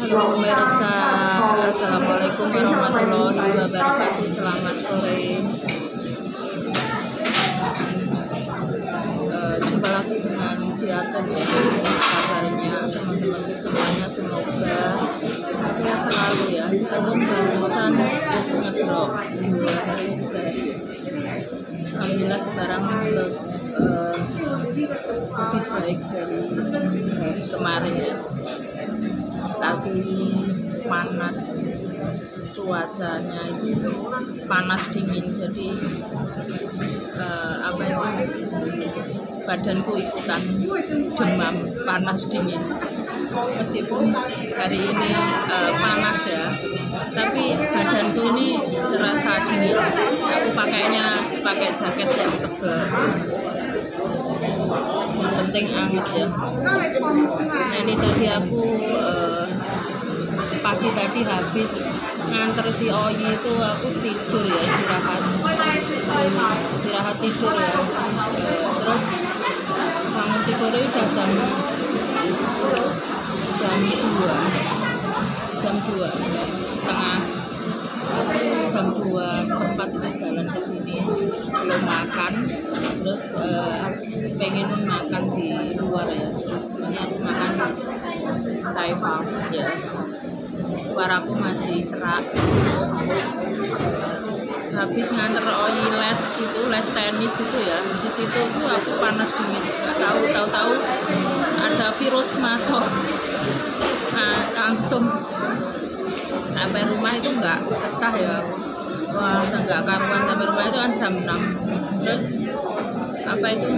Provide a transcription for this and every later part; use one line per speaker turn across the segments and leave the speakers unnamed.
Halo pemirsa, Assalamualaikum warahmatullahi wabarakatuh. Selamat sore. Eh, jumpa lagi dengan Siatem ya. Kabarnya teman-teman semuanya semoga sehat selalu ya. Siatem barusan ngedrop dua hari tiga. Alhamdulillah sekarang eh, lebih baik dari kemarin ya tapi panas cuacanya itu panas dingin. Jadi eh, apa itu? Badanku ikutan demam panas dingin. Meskipun hari ini eh, panas ya tapi badanku ini terasa dingin. Aku pakainya pakai jaket yang tebal. Yang penting anget ya. Nah ini tadi aku eh, pagi tadi habis nganter si Oyi itu aku tidur ya istirahat. Istirahat tidur ya. Terus bangun tidur udah jam jam dua. Jam dua tengah jam dua seperempat itu jalan ke sini. Belum makan. Terus eh, pengen makan di luar ya. Aku makan Thai ya suaraku masih serak. Habis nganter oi les itu les tenis itu ya. Di situ itu aku panas dingin. Nggak tahu tahu-tahu ada virus masuk. Nah, langsung sampai rumah itu nggak betah ya. Wah nggak karuan sampai rumah itu kan jam 6 terus apa itu?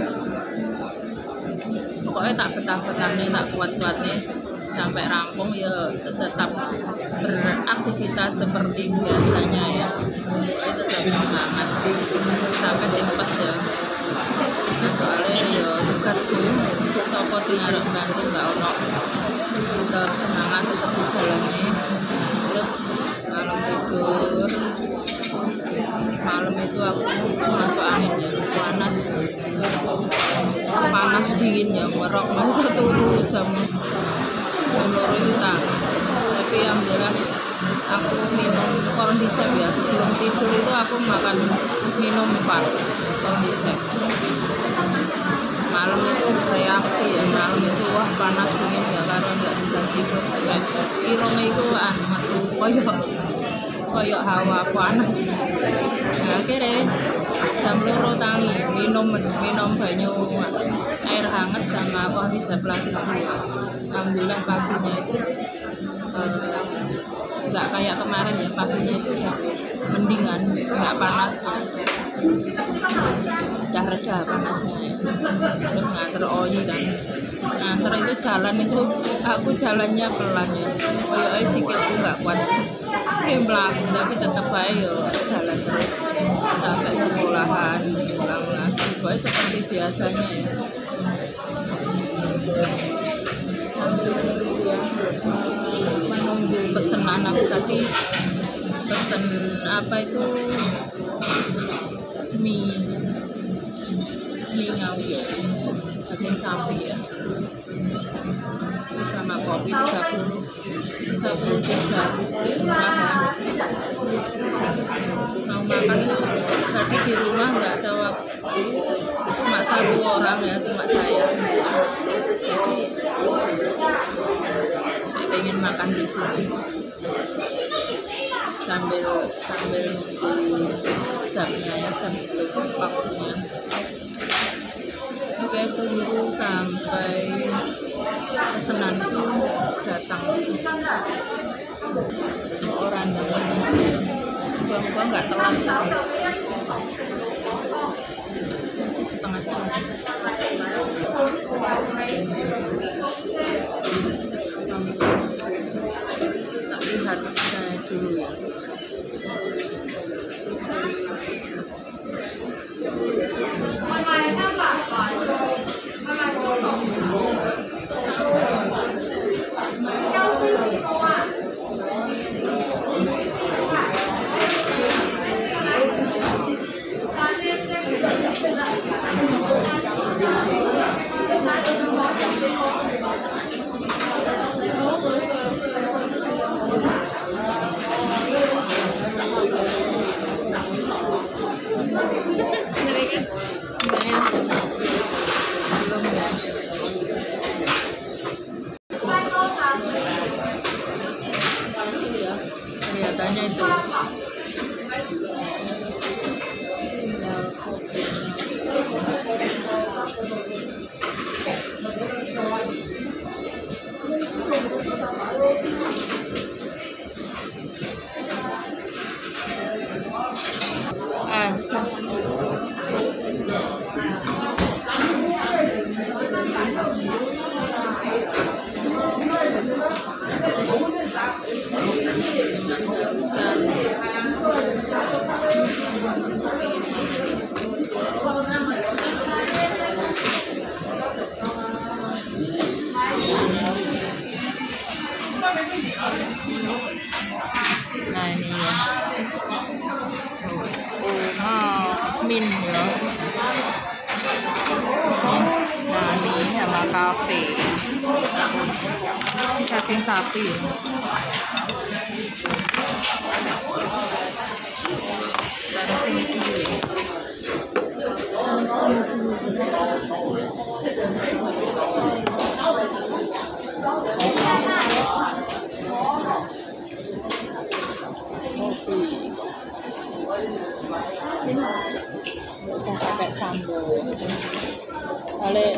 Pokoknya tak betah-betah nih tak kuat-kuat nih sampai rampung ya tetap beraktivitas seperti biasanya ya. Pokoknya tetap semangat sampai tempat ya nah, soalnya ya tugasku toko sing bantu nggak ono tetap semangat tetap dijalani. Terus malam tidur malam itu aku masuk angin ya panas. Panas dingin ya merok masa turu jam jam loro itu tak tapi alhamdulillah aku minum. Kondisep ya sebelum tidur itu aku makan minum empat. Kondisep malam itu reaksi ya malam itu wah panas dingin ya karena nggak bisa tidur. Kayak irungnya itu ah metu koyok koyok hawa panas. Nah akhirnya jam loro tangi minum minum banyu air hangat sama kondisep lagi alhamdulillah paginya itu eh, nggak kayak kemarin ya paginya itu ya. Mendingan nggak panas. Udah reda panasnya ya. terus nganter oyi kan nganter itu jalan itu aku jalannya pelan ya. Oyo oyo sikilku nggak kuat. Kayak tapi tetap aja yo jalan terus. Sampai sekolahan pulang lagi. Pokoknya seperti biasanya ya menunggu pesanan aku tadi pesen apa itu? Mie. Mie ngawio daging sapi ya. Sama kopi 30 33 murah ya mau makan itu tadi di rumah nggak ada waktu cuma satu orang ya cuma saya sendiri. Jadi pengen makan di sini sambil sambil nunggu jamnya ya jam tutup waktunya oke tunggu sampai pesenanku datang. Orang yang muka-muka nggak telat sih daging sapi baru sing iki ya bisa pakai sambal oleh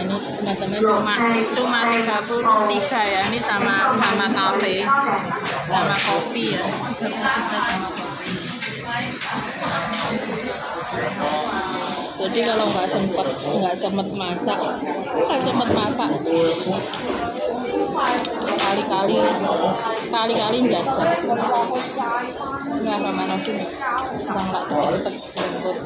ini macamnya cuma cuma tiga puluh tiga ya. Ini sama sama kafe. Sama kopi ya. Kita sama kopi jadi kalau nggak sempet nggak sempet masak nggak sempet masak. Kali-kali kali-kali jajan setengah udah nggak cepet-cepet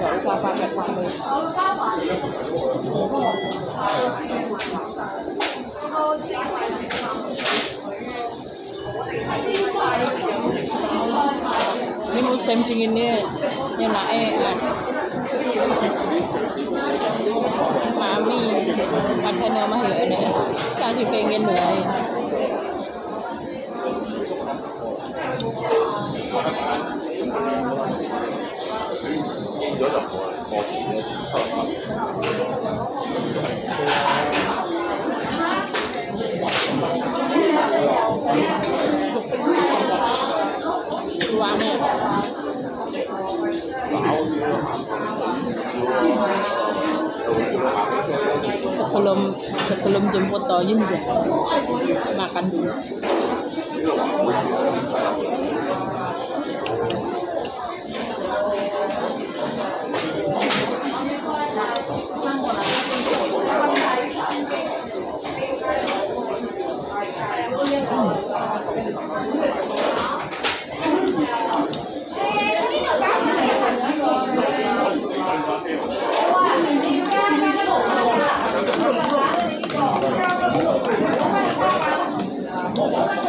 Nhậu sao pha cà xong đi Ni mau xem tingin ni, ni naik kan. Ya enak tadi pengen wae ruangnya sebelum sebelum jemput Toyin ya makan dulu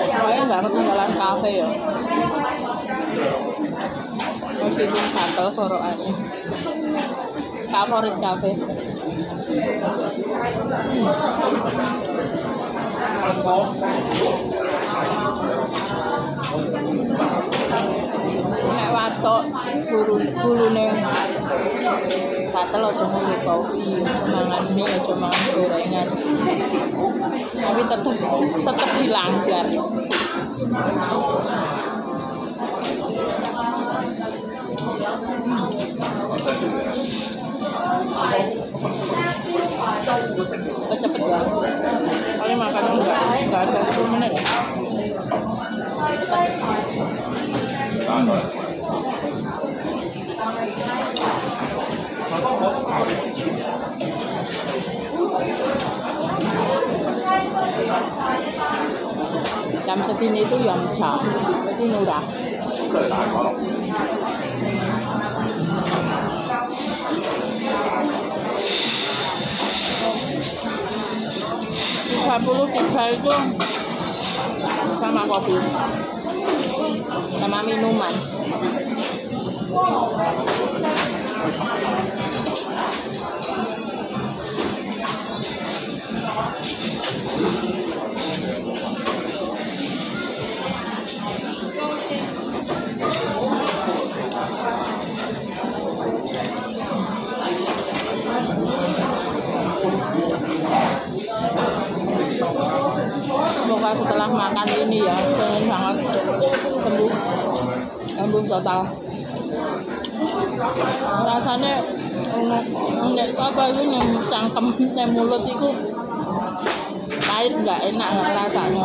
Pokoknya nggak ketinggalan kafe ya. Meskipun gatel sorokannya. Favorit kafe. Nek watok guru gulune gatel aja ngombe kopi, mangan mie aja mangan gorengan. Tapi tetep tetep dilanggar. Jam segini itu jam jam, jadi murah. Tiga puluh tiga itu sama kopi sama minuman semoga setelah makan ini ya pengen banget sembuh sembuh total. Rasanya nek apa itu yang cangkem yang mulut itu pahit nggak enak nggak rasanya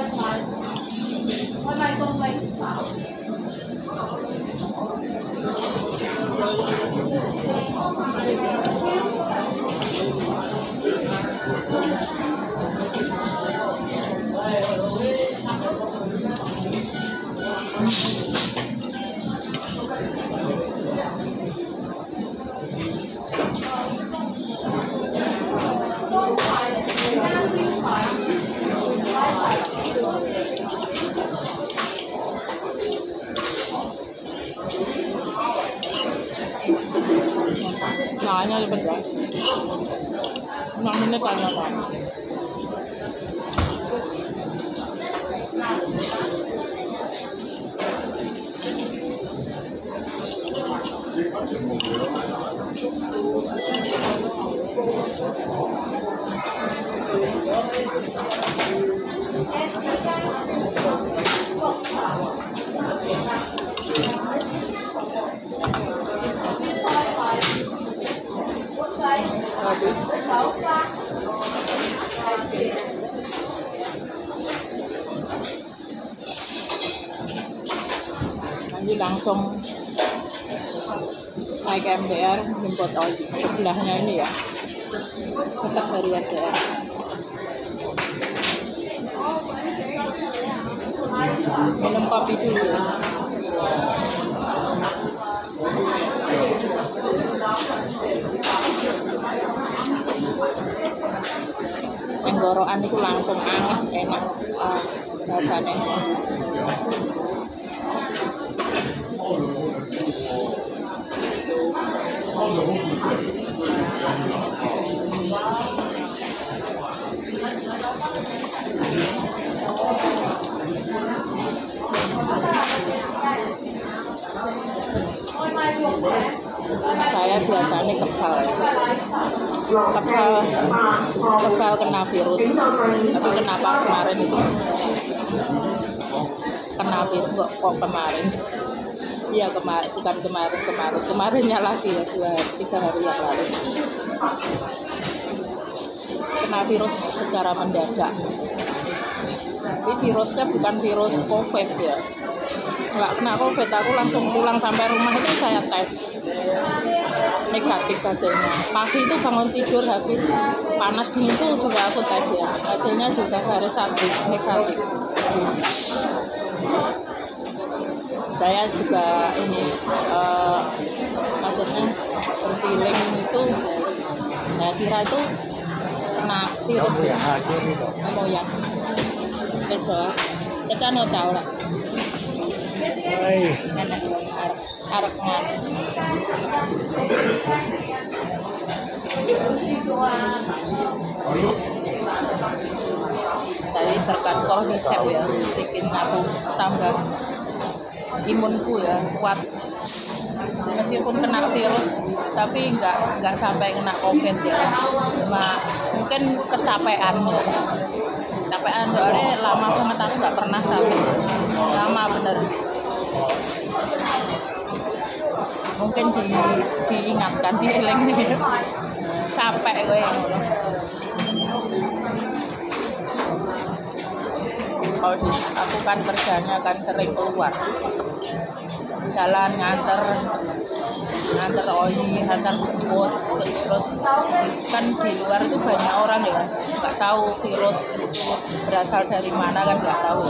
apa apa makanya 6 menit aja kan langsung naik MTR jemput Oji sebelahnya ini ya. Tetap dari MTR minum kopi dulu. Ya tenggorokan itu langsung anget enak ah, rasanya virus kok, kok kemarin iya kemarin bukan kemarin kemarin kemarinnya lagi ya dua tiga hari yang lalu. Kena virus secara mendadak. Tapi virusnya bukan virus covid ya. Nggak kena covid aku langsung pulang sampai rumah itu saya tes negatif hasilnya. Pagi itu bangun tidur habis panas dingin itu juga aku tes ya. Hasilnya juga hari satu negatif saya juga ini eh, maksudnya berpiling itu saya kira itu kena virus ya mau yang kecil kita no tahu lah. Enak arek ngan tadi berkat cordyceps ya bikin aku tambah imunku ya kuat. Meskipun kena virus tapi nggak nggak sampai kena covid ya. Cuma mungkin kecapean ya capean soalnya lama banget aku nggak pernah sakit lama bener. Mungkin di, diingatkan dieling nih capek gue kalau aku kan kerjanya kan sering keluar. Jalan nganter nganter oi nganter jemput terus kan di luar itu banyak orang ya. Nggak tahu virus itu berasal dari mana kan nggak tahu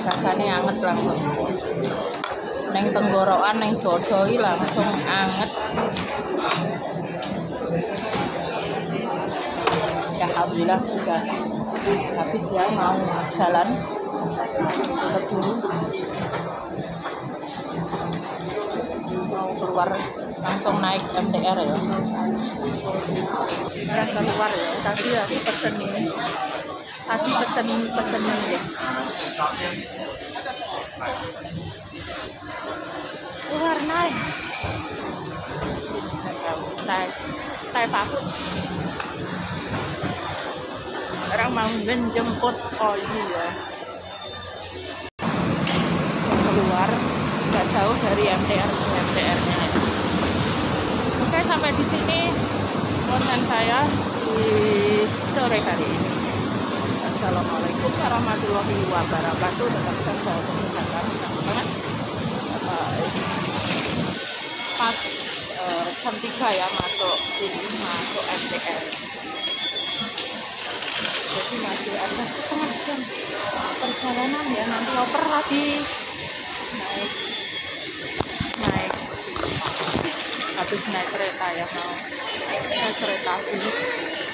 rasanya anget langsung neng tenggorokan neng jodohi langsung anget. Ya alhamdulillah sudah habis ya mau jalan. Tutup dulu. Keluar langsung naik MTR ya. Udah keluar ya tadi aku pesen ini. Tadi pesen pesen ini ya. Keluar naik. Naik naik aku sekarang mau menjemput oh iya. Keluar nggak jauh dari MTR MTR nya oke sampai di sini konten saya di sore hari ini. Assalamualaikum warahmatullahi wabarakatuh. Tetap jaga kesehatan teman-teman pas uh, jam 3 ya masuk sini masuk MTR jadi masih ada setengah jam perjalanan ya nanti oper lagi naik naik habis naik kereta ya mau naik kereta sini